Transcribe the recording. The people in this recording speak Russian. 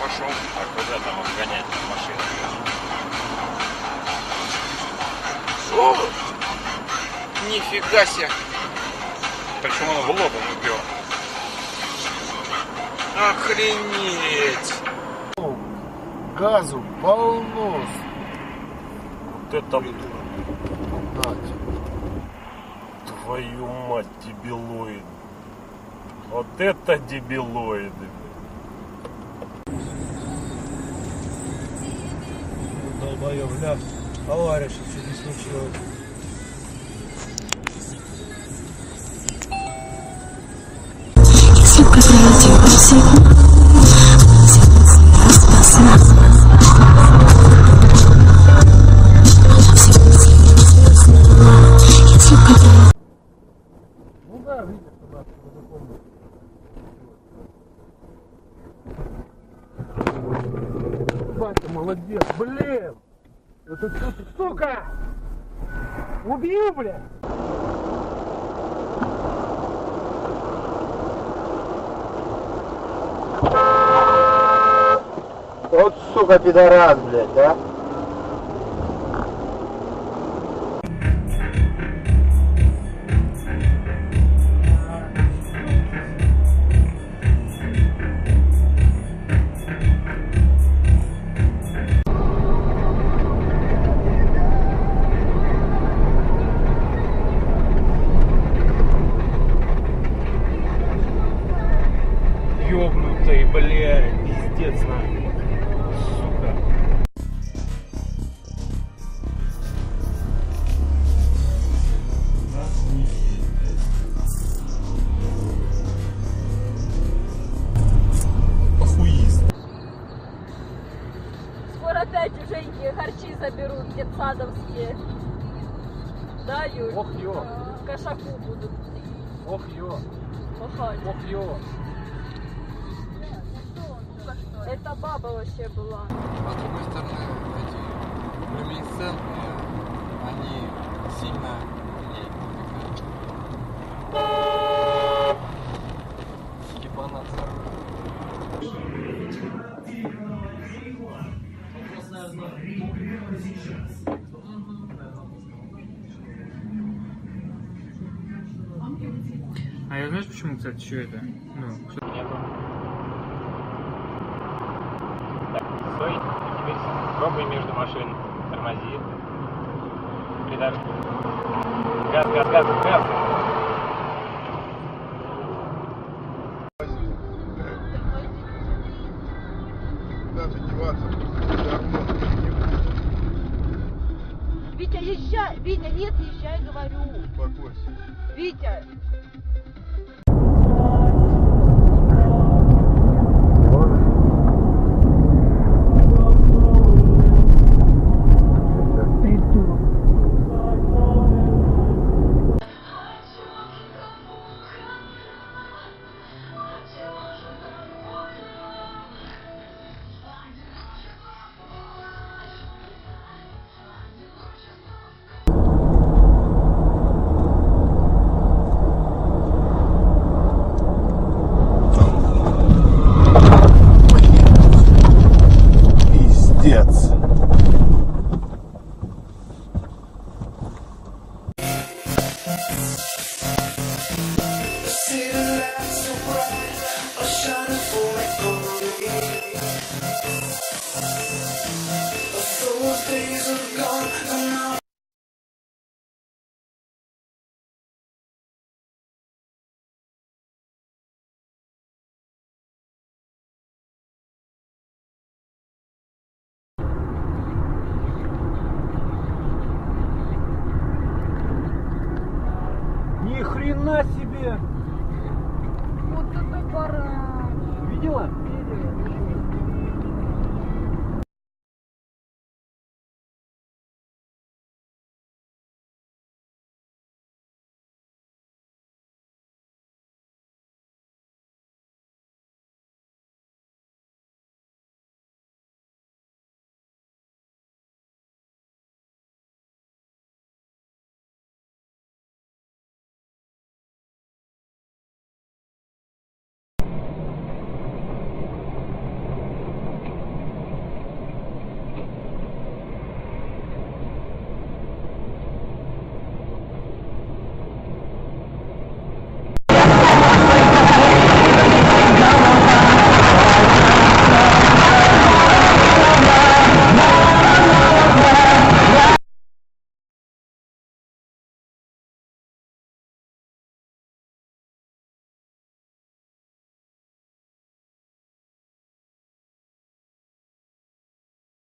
пошел. А куда там обгонять машину? О! Нифига себе! Причем он в лоб ему упер. Охренеть! Газу полно. Вот это твою мать, дебилоид. Вот это дебилоиды. Долбоёб, бля. Авария сейчас чуть не зайдёшься. Ну да, видишь, что не запомнил. Батя, молодец, блин! Ты, сука! Убью, блядь! Вот, сука, пидорас, блядь, а! Блядь, пиздец нахуй. Опять у Женьки харчи заберут детсадовские. Да, Юль? Ох, ё, Кошаку будут ох, ё, ох, ё. Это баба вообще была. А с другой стороны, эти люминесцентные, они сильно. А я знаешь почему, кстати, что это? Ну, пробуй между машин. Тормози. Придави. Газ, газ, газ, газ. Витя, езжай! Витя, нет, езжай, говорю. успокойся. Витя! Видела? Видела.